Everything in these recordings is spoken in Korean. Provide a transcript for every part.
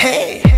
Hey.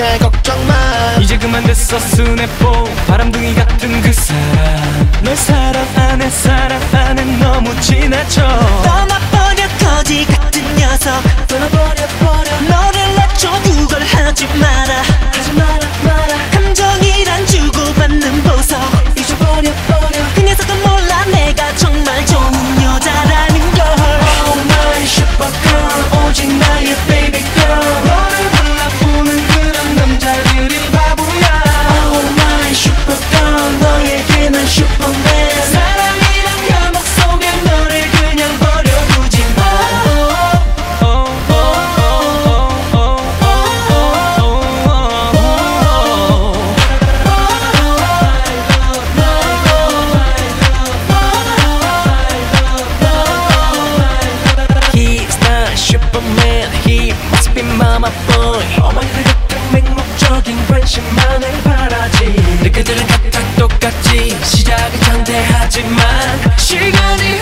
생각해 걱정마 이제 그만 됐어 스냅보 바람둥이 같은 그 사람. 널 사랑 안해 사랑 안해 너무 지나쳐. 떠나버려 거지 같은 녀석. 떠나버려 버려. 너를 낮춰 그걸 하지 마라. 하지 마라. I'm a boy 어머니들 같은 맹목적인 관심만을 바라지. 늘 그들은 각각 똑같지 시작은 전대하지만 시간이